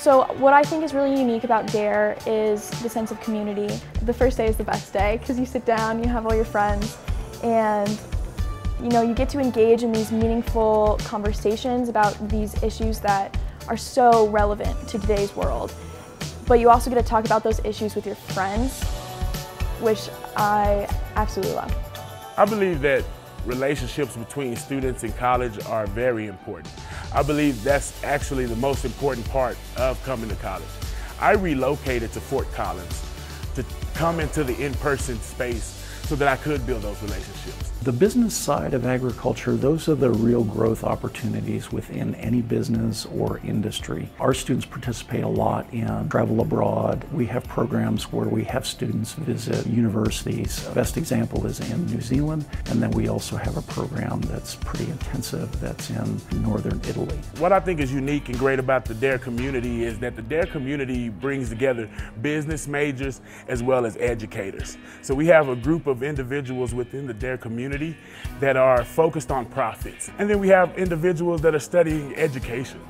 So what I think is really unique about DARE is the sense of community. The first day is the best day because you sit down, you have all your friends, and you know, you get to engage in these meaningful conversations about these issues that are so relevant to today's world. But you also get to talk about those issues with your friends, which I absolutely love. I believe that relationships between students in college are very important. I believe that's actually the most important part of coming to college. I relocated to Fort Collins to come into the in-person space so that I could build those relationships. The business side of agriculture, those are the real growth opportunities within any business or industry. Our students participate a lot in travel abroad. We have programs where we have students visit universities. Best example is in New Zealand, and then we also have a program that's pretty intensive that's in northern Italy. What I think is unique and great about the DARE community is that the DARE community brings together business majors as well as educators. So we have a group of individuals within the DARE community that are focused on profits. And then we have individuals that are studying education.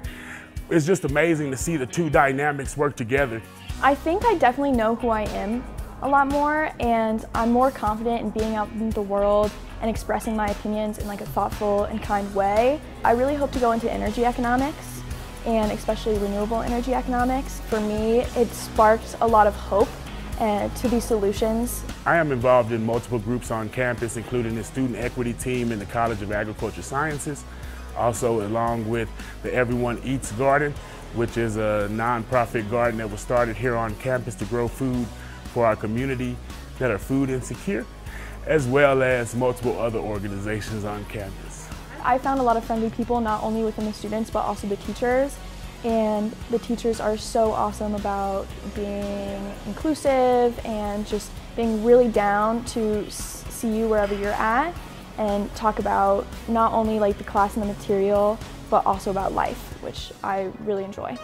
It's just amazing to see the two dynamics work together. I think I definitely know who I am a lot more and I'm more confident in being out in the world and expressing my opinions in like a thoughtful and kind way. I really hope to go into energy economics and especially renewable energy economics. For me, it sparked a lot of hope to these solutions. I am involved in multiple groups on campus, including the student equity team in the College of Agriculture Sciences, also along with the Everyone Eats Garden, which is a nonprofit garden that was started here on campus to grow food for our community that are food insecure, as well as multiple other organizations on campus. I found a lot of friendly people, not only within the students, but also the teachers and the teachers are so awesome about being inclusive and just being really down to see you wherever you're at and talk about not only like the class and the material but also about life which I really enjoy.